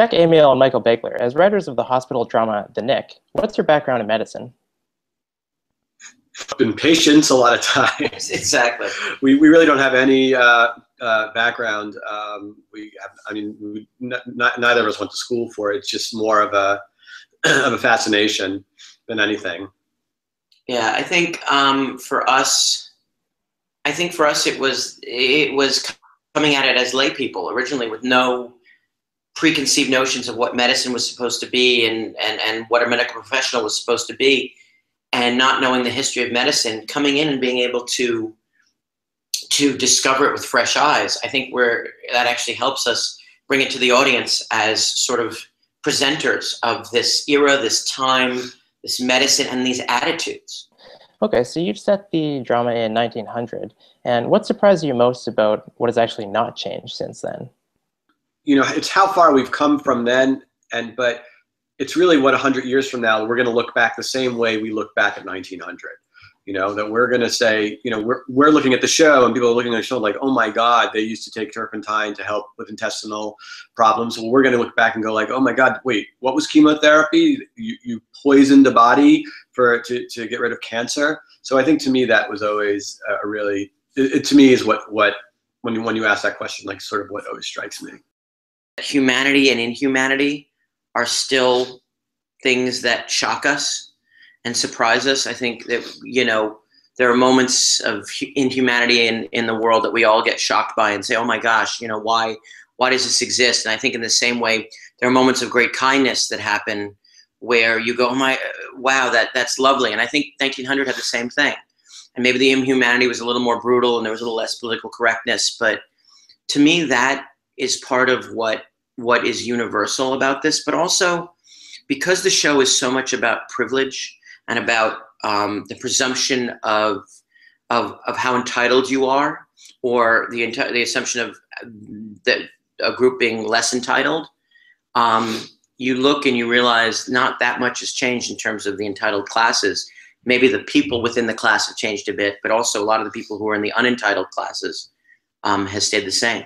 Jack Amiel and Michael Begler, as writers of the hospital drama The Knick, what's your background in medicine? Been patients a lot of times. exactly. We, we really don't have any uh, uh, background. Um, we have, I mean, we, n- neither of us went to school for it. It's just more of a of a fascination than anything. Yeah, I think um, for us, I think for us it was it was coming at it as lay people originally with no preconceived notions of what medicine was supposed to be and, and, and what a medical professional was supposed to be and not knowing the history of medicine coming in and being able to to discover it with fresh eyes i think where that actually helps us bring it to the audience as sort of presenters of this era this time this medicine and these attitudes. Okay so you set the drama in 1900 and what surprised you most about what has actually not changed since then you know, it's how far we've come from then, and but it's really what 100 years from now we're going to look back the same way we look back at 1900 you know that we're going to say you know we're, we're looking at the show and people are looking at the show like oh my god they used to take turpentine to help with intestinal problems. Well we're going to look back and go like oh my god wait what was chemotherapy? You, you poisoned a body for to, to get rid of cancer? So i think to me that was always a really it, it to me is what what when you when you ask that question like sort of what always strikes me humanity and inhumanity are still things that shock us and surprise us. I think that, you know, there are moments of inhumanity in, in the world that we all get shocked by and say, oh my gosh, you know, why, why does this exist? And I think in the same way, there are moments of great kindness that happen where you go, oh my, wow, that, that's lovely. And I think 1900 had the same thing. And maybe the inhumanity was a little more brutal and there was a little less political correctness. But to me, that is part of what what is universal about this, but also because the show is so much about privilege and about um, the presumption of, of, of how entitled you are, or the, the assumption of that a group being less entitled, um, you look and you realize not that much has changed in terms of the entitled classes. Maybe the people within the class have changed a bit, but also a lot of the people who are in the unentitled classes um, has stayed the same.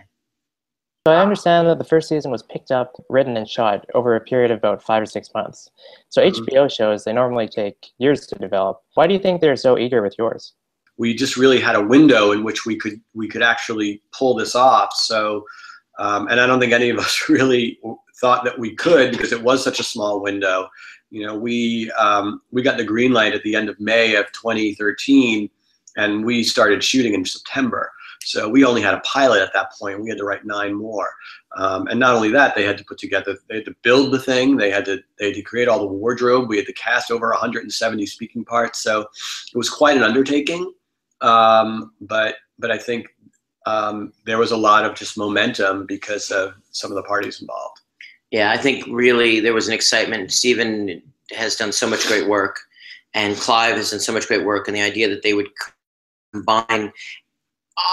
So I understand that the first season was picked up, written, and shot over a period of about five or six months. So mm-hmm. HBO shows, they normally take years to develop. Why do you think they're so eager with yours? We just really had a window in which we could we could actually pull this off. So, um, and I don't think any of us really thought that we could because it was such a small window. You know, we um, we got the green light at the end of May of 2013, and we started shooting in September. So we only had a pilot at that point. We had to write nine more. Um, and not only that, they had to put together, they had to build the thing. They had to, they had to create all the wardrobe. We had to cast over 170 speaking parts. So it was quite an undertaking. Um, but, but I think um, there was a lot of just momentum because of some of the parties involved. Yeah, I think really there was an excitement. Steven has done so much great work, and Clive has done so much great work, and the idea that they would combine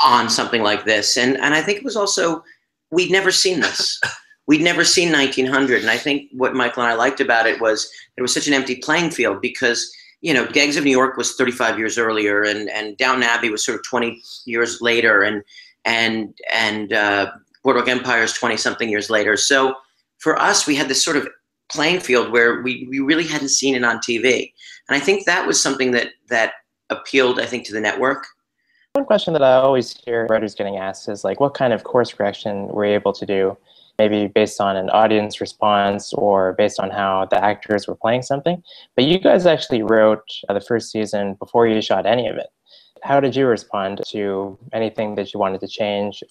on something like this. And and I think it was also we'd never seen this. We'd never seen 1900, and I think what Michael and I liked about it was it was such an empty playing field because you know Gangs of New York was 35 years earlier, and and Downton Abbey was sort of 20 years later, and and and uh, Boardwalk Empire is 20 something years later. So for us, we had this sort of playing field where we, we really hadn't seen it on TV, and I think that was something that that appealed, I think, to the network one question that I always hear writers getting asked is like, what kind of course correction were you able to do? Maybe based on an audience response or based on how the actors were playing something. But you guys actually wrote uh, the first season before you shot any of it. How did you respond to anything that you wanted to change?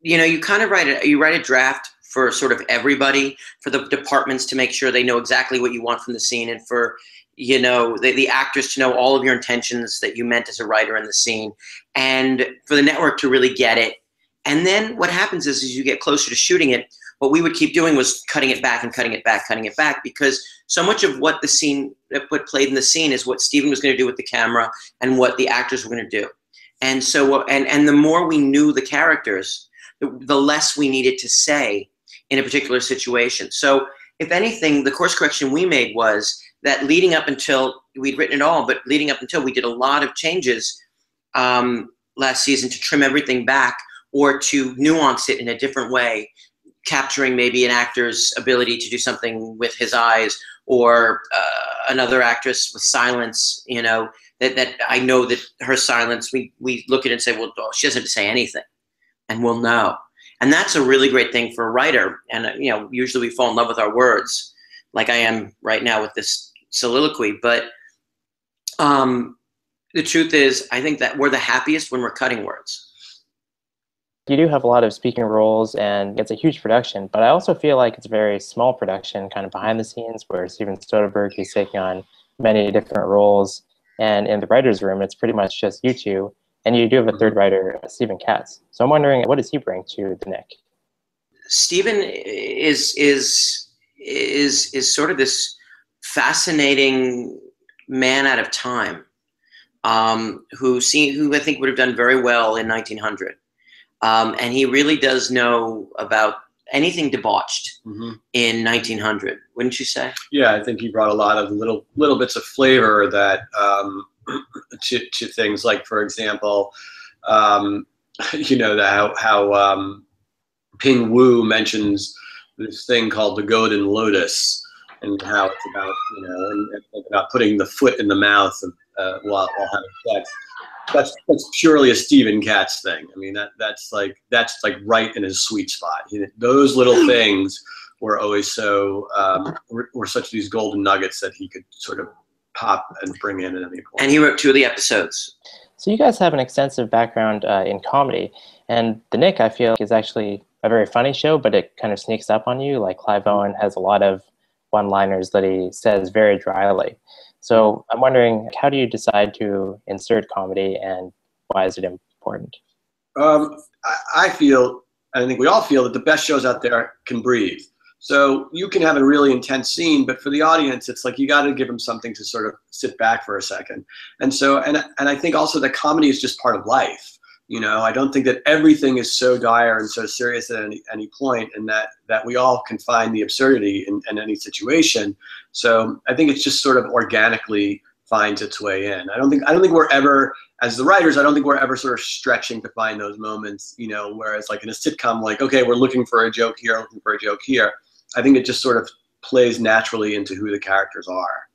You know, you kind of write it. You write a draft for sort of everybody, for the departments to make sure they know exactly what you want from the scene, and for you know the, the actors to know all of your intentions that you meant as a writer in the scene and for the network to really get it. And then what happens is as you get closer to shooting it. What we would keep doing was cutting it back and cutting it back cutting it back because so much of what the scene what played in the scene is what Steven was going to do with the camera and what the actors were going to do. And so uh, and and the more we knew the characters the, the less we needed to say in a particular situation. So if anything the course correction we made was that leading up until we'd written it all, but leading up until we did a lot of changes um, last season to trim everything back or to nuance it in a different way capturing maybe an actor's ability to do something with his eyes or uh, another actress with silence you know that, that i know that her silence we, we look at it and say well she doesn't have to say anything and we'll know. And that's a really great thing for a writer and uh, you know usually we fall in love with our words like i am right now with this soliloquy but um, the truth is i think that we're the happiest when we're cutting words you do have a lot of speaking roles and it's a huge production, but I also feel like it's a very small production, kind of behind the scenes, where Steven Soderbergh is taking on many different roles. And in the writer's room, it's pretty much just you two. And you do have a third writer, Steven Katz. So I'm wondering, what does he bring to the Knick? Steven is is is is sort of this fascinating man out of time, um, who see, who I think would have done very well in 1900. Um, and he really does know about anything debauched mm-hmm. in 1900, wouldn't you say? Yeah, I think he brought a lot of little little bits of flavor that um, to to things like, for example, um, you know, the, how how um, Ping Wu mentions this thing called the golden lotus, and how it's about you know, and, and about putting the foot in the mouth of, uh, while while having sex that's that's purely a Steven Katz thing. I mean that that's like that's like right in his sweet spot. He, those little things were always so um, were, were, such these golden nuggets that he could sort of pop and bring in at any point. And he wrote two of the episodes. So you guys have an extensive background uh, in comedy, and The Knick I feel is actually a very funny show, but it kind of sneaks up on you. Like Clive Owen has a lot of one-liners that he says very dryly. So I'm wondering, how do you decide to insert comedy, and why is it important? Um, I feel, and I think we all feel that the best shows out there can breathe. So you can have a really intense scene, but for the audience, it's like you got to give them something to sort of sit back for a second. And so, and and I think also that comedy is just part of life. You know, I don't think that everything is so dire and so serious at any, any point, and that that we all can find the absurdity in, in any situation. So I think it's just sort of organically finds its way in. I don't think I don't think we're ever as the writers, I don't think we're ever sort of stretching to find those moments, you know, whereas like in a sitcom, like, okay, we're looking for a joke here, looking for a joke here. I think it just sort of plays naturally into who the characters are.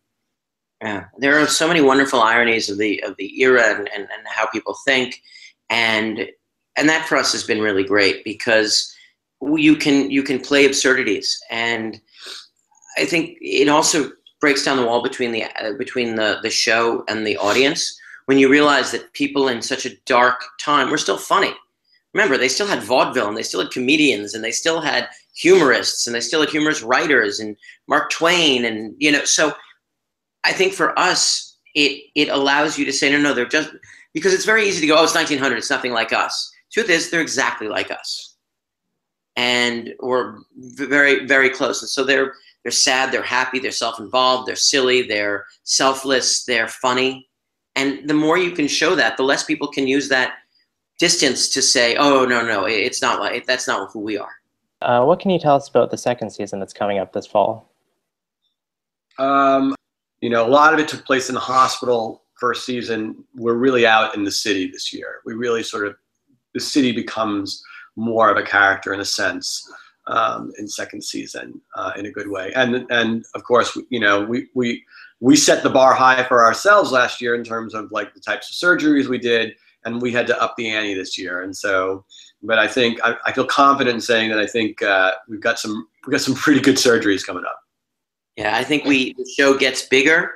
Yeah, there are so many wonderful ironies of the of the era and, and, and how people think and and that for us has been really great because you can you can play absurdities. And i think it also breaks down the wall between the uh, between the the show and the audience when you realize that people in such a dark time were still funny. Remember they still had vaudeville and they still had comedians and they still had humorists and they still had humorous writers and mark twain and you know so i think for us it it allows you to say no no they're just because it's very easy to go, oh, it's 1900, it's nothing like us. Truth is, they're exactly like us, and we're very, very close. And so they're they're sad, they're happy, they're self-involved, they're silly, they're selfless, they're funny, and the more you can show that, the less people can use that distance to say, oh, no, no, it's not like that's not who we are. Uh, what can you tell us about the second season that's coming up this fall? Um, you know, a lot of it took place in the hospital first season, we're really out in the city this year. We really sort of, the city becomes more of a character in a sense um, in second season uh, in a good way. And and of course, you know, we we we set the bar high for ourselves last year in terms of like the types of surgeries we did, and we had to up the ante this year. And so, but I think I, I feel confident in saying that I think uh, we've got some we've got some pretty good surgeries coming up. Yeah, I think we the show gets bigger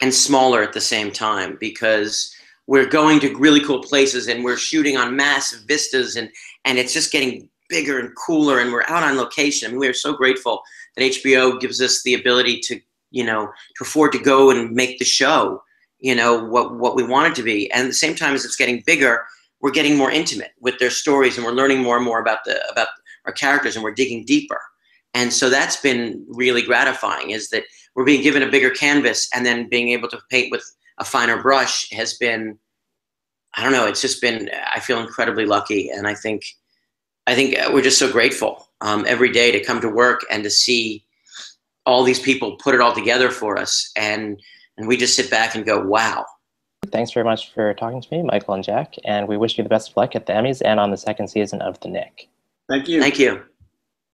and smaller at the same time because we're going to really cool places and we're shooting on massive vistas and and it's just getting bigger and cooler and we're out on location. I mean, we are so grateful that HBO gives us the ability to you know to afford to go and make the show you know what what we want it to be and at the same time as it's getting bigger we're getting more intimate with their stories and we're learning more and more about the about our characters and we're digging deeper and so that's been really gratifying is that we're being given a bigger canvas and then being able to paint with a finer brush has been i don't know it's just been i feel incredibly lucky. And i think i think we're just so grateful um, every day to come to work and to see all these people put it all together for us. And and we just sit back and go wow. Thanks very much for talking to me michael and jack. And we wish you the best of luck at the emmys and on the second season of the Knick. Thank you. Thank you